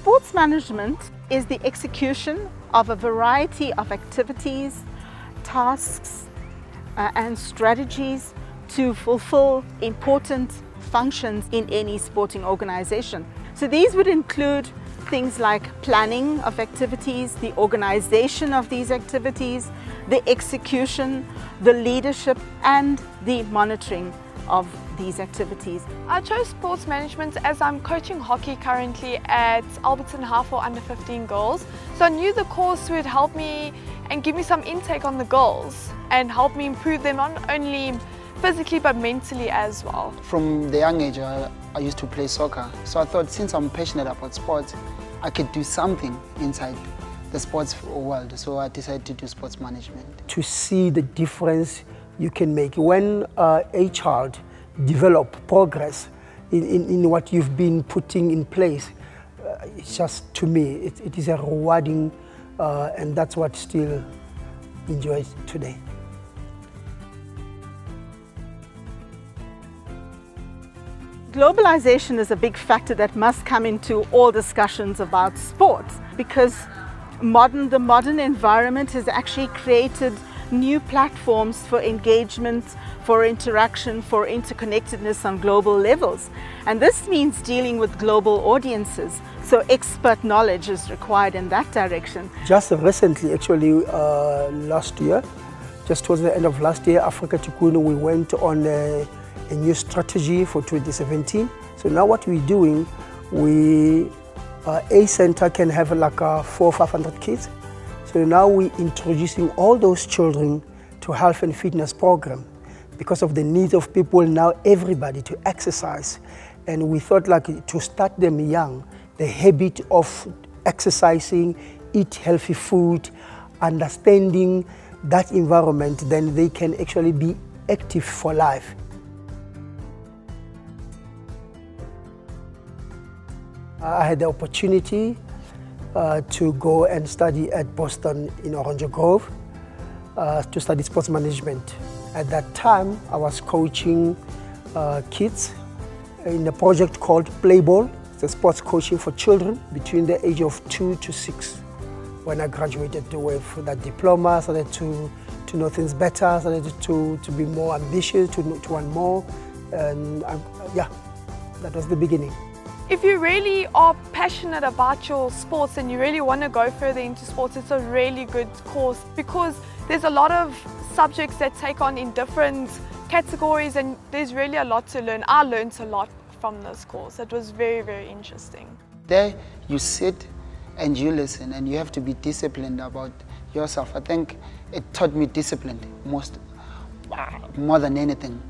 Sports management is the execution of a variety of activities, tasks uh, and strategies to fulfill important functions in any sporting organization. So these would include things like planning of activities, the organization of these activities, the execution, the leadership and the monitoring of these activities. I chose sports management as I'm coaching hockey currently at Alberton High for under 15 girls. So I knew the course would help me and give me some intake on the girls and help me improve them not only physically but mentally as well. From the young age, I, I used to play soccer. So I thought since I'm passionate about sports, I could do something inside the sports world. So I decided to do sports management. To see the difference you can make when uh, a child develop progress in, in, in, what you've been putting in place, uh, it's just, to me, it, it is a rewarding, uh, and that's what still enjoys today. Globalization is a big factor that must come into all discussions about sports because modern, the modern environment has actually created new platforms for engagement, for interaction, for interconnectedness on global levels. And this means dealing with global audiences. So expert knowledge is required in that direction. Just recently, actually uh, last year, just towards the end of last year, Africa Tikkun, we went on a a new strategy for 2017. So now what we're doing, we uh, a center can have like uh, four or 500 kids. So now we're introducing all those children to health and fitness program because of the needs of people now, everybody to exercise. And we thought like to start them young, the habit of exercising, eat healthy food, understanding that environment, then they can actually be active for life. I had the opportunity uh, to go and study at Boston in Orange Grove uh, to study sports management. At that time, I was coaching uh, kids in a project called Playball. It's a sports coaching for children between the age of two to six. When I graduated with that diploma, I started to, to know things better, I started to, to be more ambitious, to, to want more. And I, yeah, that was the beginning. If you really are passionate about your sports and you really want to go further into sports, it's a really good course because there's a lot of subjects that take on in different categories and there's really a lot to learn. I learned a lot from this course. It was very, very interesting. There you sit and you listen and you have to be disciplined about yourself. I think it taught me discipline most, uh, more than anything.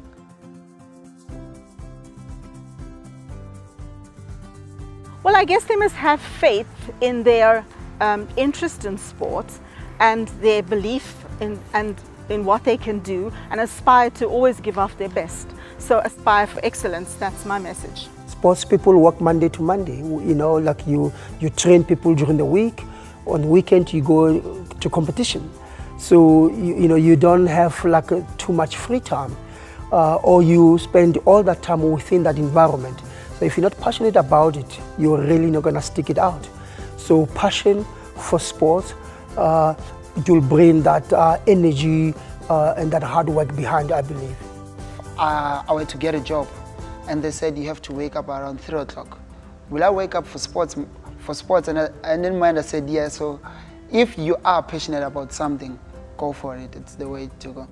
Well, I guess they must have faith in their um, interest in sports and their belief in, and in what they can do and aspire to always give off their best. So aspire for excellence, that's my message. Sports people work Monday to Monday. You know, like you, you train people during the week. On the weekend, you go to competition. So, you, you know, you don't have like too much free time. Uh, or you spend all that time within that environment. So if you're not passionate about it, you're really not going to stick it out. So passion for sports, uh, will bring that uh, energy uh, and that hard work behind, I believe. Uh, I went to get a job and they said you have to wake up around 3 o'clock. Will I wake up for sports? For sports? And, I, and in mind I said, yeah. So if you are passionate about something, go for it. It's the way to go.